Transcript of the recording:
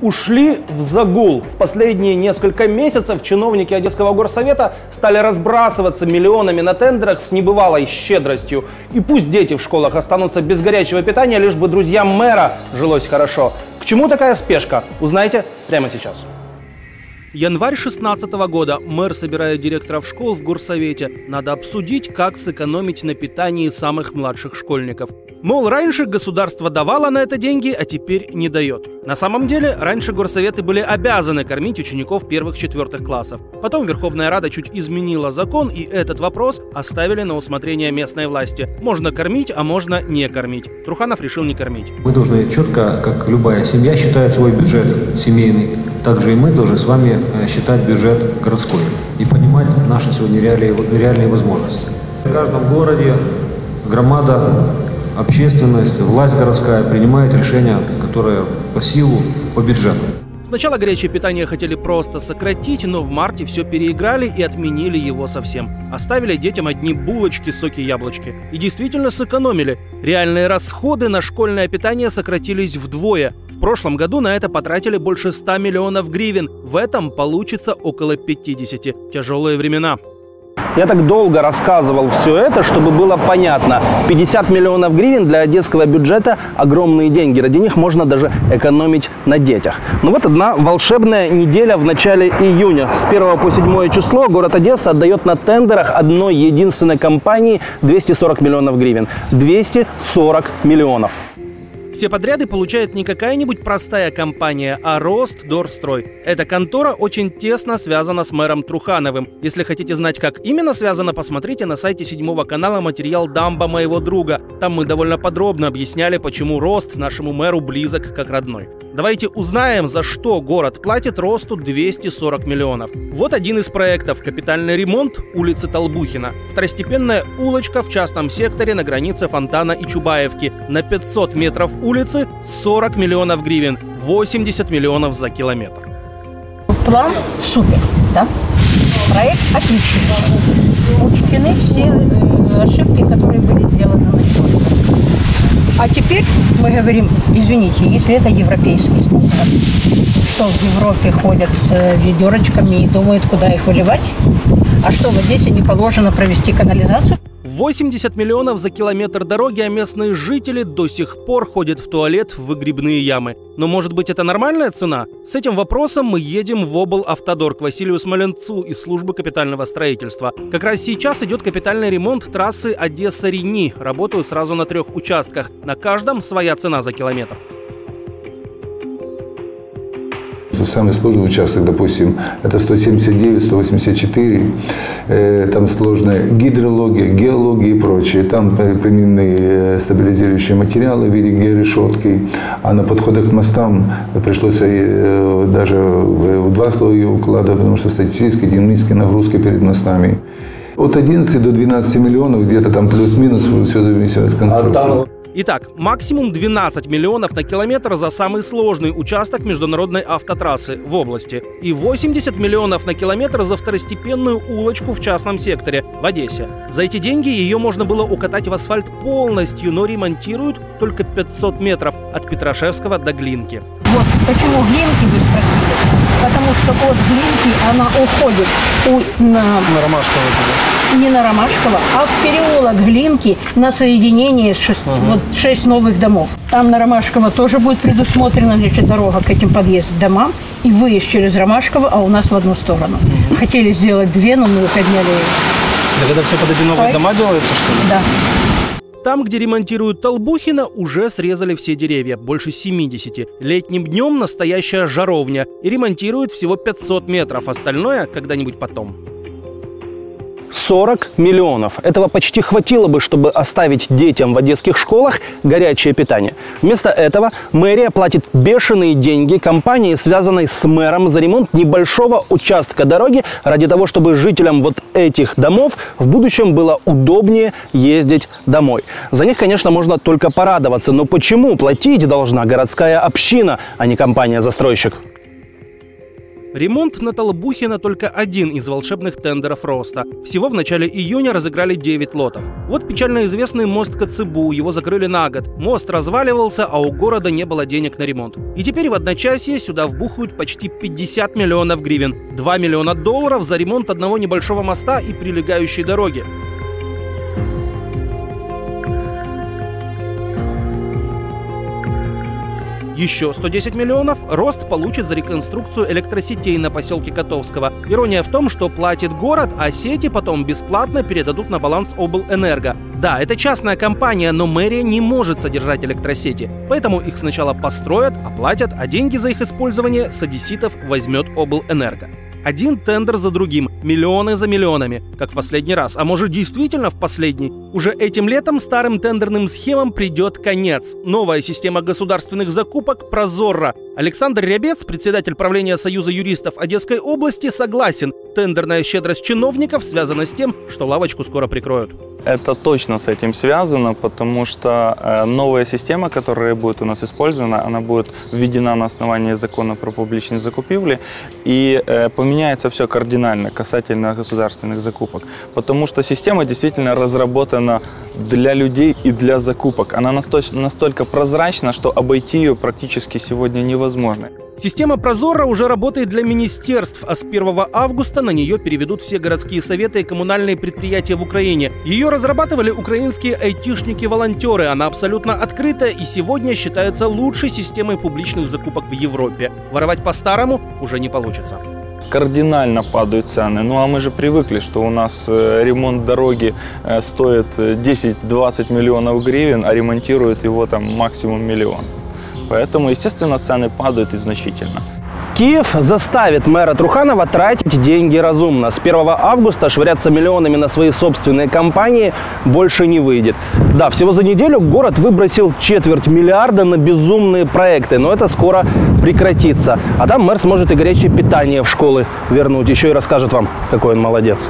ушли в загул. В последние несколько месяцев чиновники Одесского горсовета стали разбрасываться миллионами на тендерах с небывалой щедростью. И пусть дети в школах останутся без горячего питания, лишь бы друзьям мэра жилось хорошо. К чему такая спешка? Узнаете прямо сейчас. Январь 2016 года. Мэр собирает директоров школ в горсовете. Надо обсудить, как сэкономить на питании самых младших школьников. Мол, раньше государство давало на это деньги, а теперь не дает. На самом деле, раньше горсоветы были обязаны кормить учеников первых-четвертых классов. Потом Верховная Рада чуть изменила закон, и этот вопрос оставили на усмотрение местной власти. Можно кормить, а можно не кормить. Труханов решил не кормить. Мы должны четко, как любая семья считает свой бюджет семейный, также и мы должны с вами э, считать бюджет городской и понимать наши сегодня реальные, реальные возможности. В каждом городе громада общественность, власть городская принимает решения, которые по силу, по бюджету. Сначала горячее питание хотели просто сократить, но в марте все переиграли и отменили его совсем. Оставили детям одни булочки, соки, яблочки. И действительно сэкономили. Реальные расходы на школьное питание сократились вдвое. В прошлом году на это потратили больше 100 миллионов гривен. В этом получится около 50. Тяжелые времена. Я так долго рассказывал все это, чтобы было понятно. 50 миллионов гривен для одесского бюджета – огромные деньги. Ради них можно даже экономить на детях. Но вот одна волшебная неделя в начале июня. С 1 по 7 число город Одесса отдает на тендерах одной единственной компании 240 миллионов гривен. 240 миллионов. Все подряды получает не какая-нибудь простая компания, а Рост Дорстрой. Эта контора очень тесно связана с мэром Трухановым. Если хотите знать, как именно связано, посмотрите на сайте седьмого канала материал «Дамба моего друга». Там мы довольно подробно объясняли, почему Рост нашему мэру близок как родной. Давайте узнаем, за что город платит Росту 240 миллионов. Вот один из проектов – капитальный ремонт улицы Толбухина. Второстепенная улочка в частном секторе на границе Фонтана и Чубаевки. На 500 метров улицы 40 миллионов гривен, 80 миллионов за километр. План супер, да? Проект отличный. Учтены все э, ошибки, которые были сделаны А теперь мы говорим, извините, если это европейский стандарт, что в Европе ходят с ведерочками и думают, куда их выливать, а что в Одессе не положено провести канализацию? 80 миллионов за километр дороги, а местные жители до сих пор ходят в туалет в выгребные ямы. Но может быть это нормальная цена? С этим вопросом мы едем в обл. Автодор к Василию Смоленцу из службы капитального строительства. Как раз сейчас идет капитальный ремонт трассы Одесса-Рени. Работают сразу на трех участках. На каждом своя цена за километр. Самый сложный участок, допустим, это 179, 184. Э, там сложная гидрология, геология и прочее. Там применены э, стабилизирующие материалы в виде георешетки. А на подходах к мостам пришлось э, даже в два слоя укладывать, потому что статистические динамические нагрузки перед мостами. От 11 до 12 миллионов, где-то там плюс-минус, все зависит от конструкции. Итак, максимум 12 миллионов на километр за самый сложный участок международной автотрассы в области и 80 миллионов на километр за второстепенную улочку в частном секторе в Одессе. За эти деньги ее можно было укатать в асфальт полностью, но ремонтируют только 500 метров от Петрашевского до Глинки. Вот почему Глинки вы спросили? Потому что от Глинки она уходит у, на... На Ромашково не на Ромашково, а в переулок Глинки на соединение с шесть, ага. вот шесть новых домов. Там на Ромашково тоже будет предусмотрена значит, дорога к этим подъездам домам и выезд через Ромашково, а у нас в одну сторону. Угу. Хотели сделать две, но мы подняли. Так это все под эти новые Ой. дома делается, что ли? Да. Там, где ремонтируют Толбухина, уже срезали все деревья, больше 70. Летним днем настоящая жаровня. И ремонтируют всего 500 метров, остальное когда-нибудь потом. 40 миллионов. Этого почти хватило бы, чтобы оставить детям в одесских школах горячее питание. Вместо этого мэрия платит бешеные деньги компании, связанной с мэром, за ремонт небольшого участка дороги ради того, чтобы жителям вот этих домов в будущем было удобнее ездить домой. За них, конечно, можно только порадоваться, но почему платить должна городская община, а не компания-застройщик? Ремонт на Толбухина только один из волшебных тендеров роста. Всего в начале июня разыграли 9 лотов. Вот печально известный мост Коцебу, его закрыли на год. Мост разваливался, а у города не было денег на ремонт. И теперь в одночасье сюда вбухают почти 50 миллионов гривен. 2 миллиона долларов за ремонт одного небольшого моста и прилегающей дороги. Еще 110 миллионов Рост получит за реконструкцию электросетей на поселке Котовского. Ирония в том, что платит город, а сети потом бесплатно передадут на баланс облэнерго. Да, это частная компания, но мэрия не может содержать электросети, поэтому их сначала построят, оплатят, а деньги за их использование с одесситов возьмет облэнерго. Один тендер за другим, миллионы за миллионами, как в последний раз, а может действительно в последний. Уже этим летом старым тендерным схемам придет конец. Новая система государственных закупок «Прозорро». Александр Рябец, председатель правления Союза юристов Одесской области, согласен. Тендерная щедрость чиновников связана с тем, что лавочку скоро прикроют. Это точно с этим связано, потому что э, новая система, которая будет у нас использована, она будет введена на основании закона про публичные закупивли, и э, поменяется все кардинально касательно государственных закупок, потому что система действительно разработана для людей и для закупок. Она настолько, прозрачна, что обойти ее практически сегодня невозможно. Система Прозора уже работает для министерств, а с 1 августа на нее переведут все городские советы и коммунальные предприятия в Украине. Ее разрабатывали украинские айтишники-волонтеры. Она абсолютно открыта и сегодня считается лучшей системой публичных закупок в Европе. Воровать по-старому уже не получится кардинально падают цены. Ну а мы же привыкли, что у нас э, ремонт дороги э, стоит 10-20 миллионов гривен, а ремонтируют его там максимум миллион. Поэтому, естественно, цены падают и значительно. Киев заставит мэра Труханова тратить деньги разумно. С 1 августа швыряться миллионами на свои собственные компании больше не выйдет. Да, всего за неделю город выбросил четверть миллиарда на безумные проекты, но это скоро прекратится. А там мэр сможет и горячее питание в школы вернуть. Еще и расскажет вам, какой он молодец.